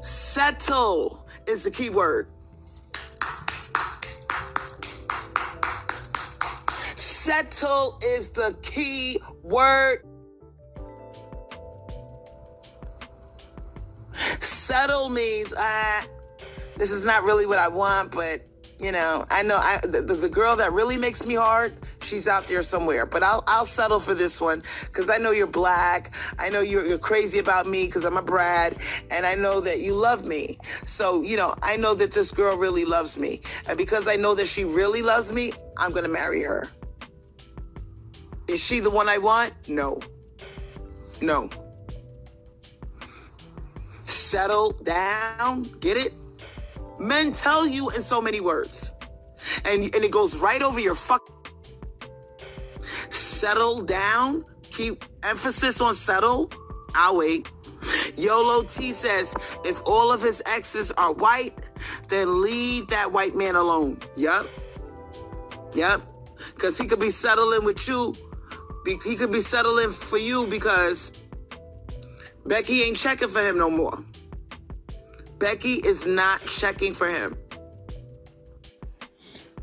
Settle is the key word. Settle is the key word. Settle means, uh, this is not really what I want, but you know, I know I the, the girl that really makes me hard, she's out there somewhere. But I'll I'll settle for this one because I know you're black. I know you're, you're crazy about me because I'm a Brad, and I know that you love me. So you know, I know that this girl really loves me, and because I know that she really loves me, I'm gonna marry her. Is she the one I want? No. No. Settle down. Get it? Men tell you in so many words. And, and it goes right over your fuck. Settle down. Keep emphasis on settle. I'll wait. YOLO T says, if all of his exes are white, then leave that white man alone. Yep. Yep. Because he could be settling with you. He could be settling for you because Becky ain't checking for him no more. Becky is not checking for him.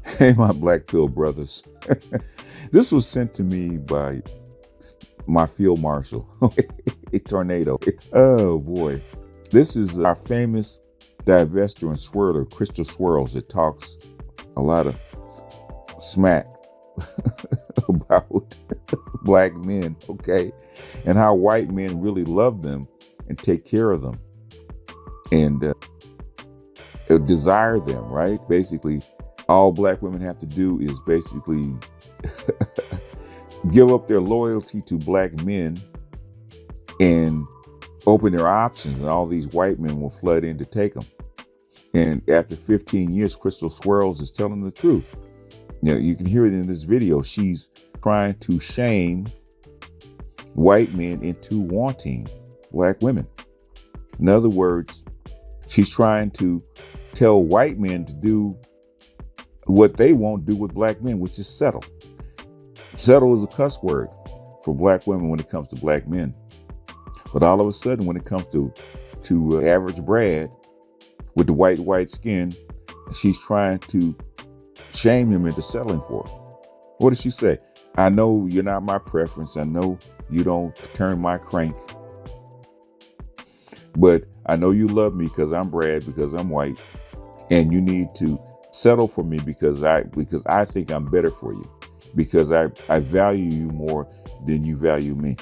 Hey, my black pill brothers. this was sent to me by my field marshal, a tornado. Oh boy. This is our famous divester and swirler, Crystal Swirls, that talks a lot of smack about black men, okay? And how white men really love them and take care of them and uh, uh, desire them, right? Basically, all black women have to do is basically give up their loyalty to black men and open their options, and all these white men will flood in to take them. And after 15 years, Crystal Swirls is telling the truth. Know, you can hear it in this video. She's trying to shame white men into wanting black women. In other words, She's trying to tell white men to do what they won't do with black men, which is settle. Settle is a cuss word for black women when it comes to black men. But all of a sudden, when it comes to to uh, average Brad with the white white skin, she's trying to shame him into settling for her. What does she say? I know you're not my preference. I know you don't turn my crank. But I know you love me because I'm Brad, because I'm white, and you need to settle for me because I because I think I'm better for you, because I, I value you more than you value me.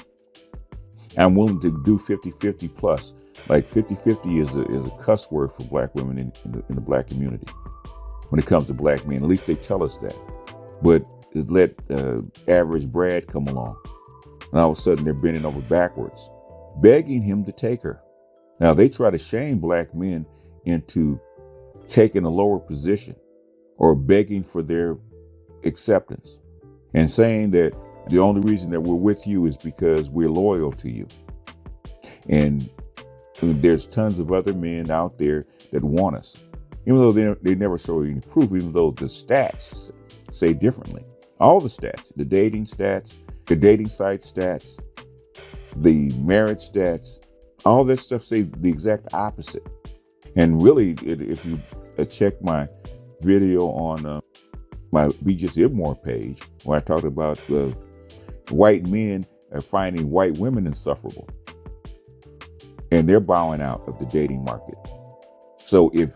I'm willing to do 50-50 plus. Like 50-50 is a is a cuss word for black women in, in, the, in the black community. When it comes to black men, at least they tell us that. But let uh, average Brad come along, and all of a sudden they're bending over backwards, begging him to take her. Now, they try to shame black men into taking a lower position or begging for their acceptance and saying that the only reason that we're with you is because we're loyal to you. And there's tons of other men out there that want us, even though they, they never show any proof, even though the stats say differently. All the stats, the dating stats, the dating site stats, the marriage stats, all this stuff say the exact opposite. And really, it, if you uh, check my video on uh, my Just Ibmore page, where I talked about uh, white men are finding white women insufferable. And they're bowing out of the dating market. So if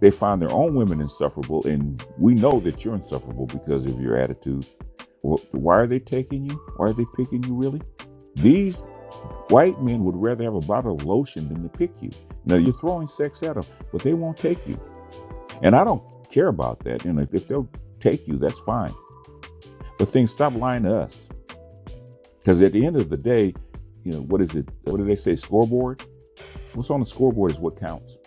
they find their own women insufferable, and we know that you're insufferable because of your attitudes, well, why are they taking you? Why are they picking you really? These White men would rather have a bottle of lotion than to pick you. Now you're throwing sex at them, but they won't take you. And I don't care about that. And if, if they'll take you, that's fine. But things stop lying to us. Because at the end of the day, you know, what is it? What do they say? Scoreboard? What's on the scoreboard is what counts.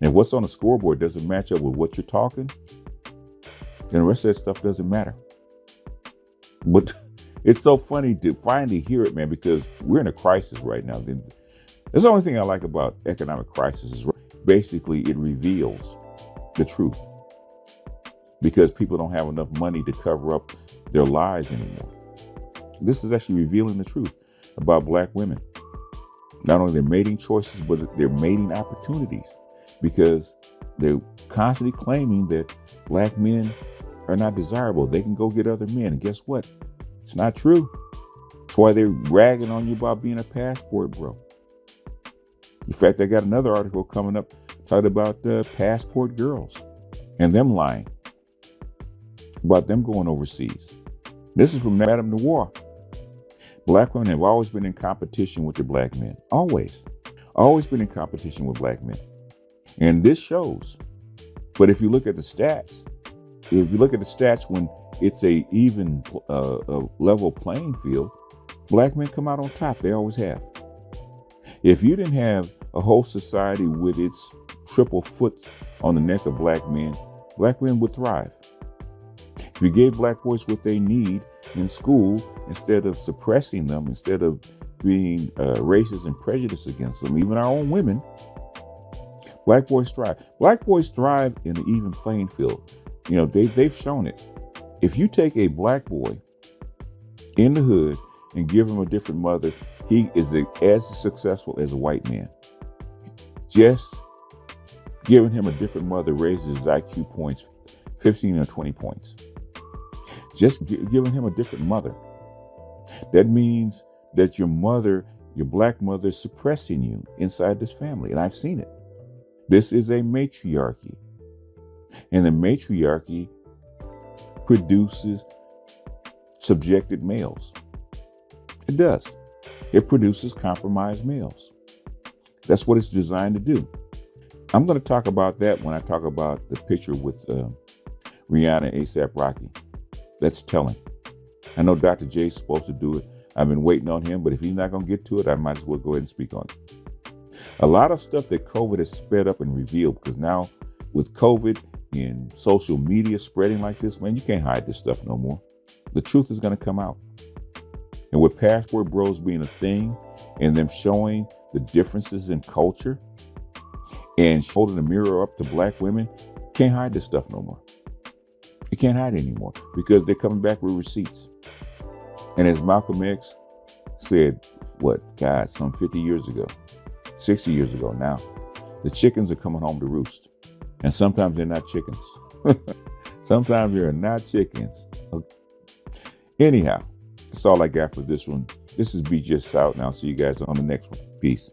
And what's on the scoreboard doesn't match up with what you're talking, then the rest of that stuff doesn't matter. But it's so funny to finally hear it, man, because we're in a crisis right now. That's the only thing I like about economic crisis is basically it reveals the truth because people don't have enough money to cover up their lies anymore. This is actually revealing the truth about black women. Not only their mating choices, but their mating opportunities because they're constantly claiming that black men are not desirable. They can go get other men. And guess what? It's not true. That's why they're ragging on you about being a passport bro. In fact, I got another article coming up talking about uh, passport girls and them lying about them going overseas. This is from MadameNoire. Black women have always been in competition with the black men. Always. Always been in competition with black men. And this shows. But if you look at the stats, if you look at the stats when it's a even uh, a level playing field, black men come out on top. They always have. If you didn't have a whole society with its triple foot on the neck of black men, black men would thrive. If you gave black boys what they need in school, instead of suppressing them, instead of being uh, racist and prejudiced against them, even our own women, black boys thrive. Black boys thrive in an even playing field. You know, they, they've shown it. If you take a black boy in the hood and give him a different mother, he is a, as successful as a white man. Just giving him a different mother raises his IQ points 15 or 20 points. Just giving him a different mother. That means that your mother, your black mother, is suppressing you inside this family. And I've seen it. This is a matriarchy. And the matriarchy produces subjected males. It does. It produces compromised males. That's what it's designed to do. I'm going to talk about that when I talk about the picture with uh, Rihanna ASAP Rocky. That's telling. I know Dr. J is supposed to do it. I've been waiting on him, but if he's not going to get to it, I might as well go ahead and speak on it. A lot of stuff that COVID has sped up and revealed because now with COVID and social media spreading like this, man, you can't hide this stuff no more. The truth is going to come out. And with Passport Bros being a thing and them showing the differences in culture and holding a mirror up to black women, can't hide this stuff no more. You can't hide anymore because they're coming back with receipts. And as Malcolm X said, what, God, some 50 years ago, 60 years ago now, the chickens are coming home to roost. And sometimes they're not chickens. sometimes they're not chickens. Anyhow, that's all I got for this one. This is Be Just South. Now, see you guys on the next one. Peace.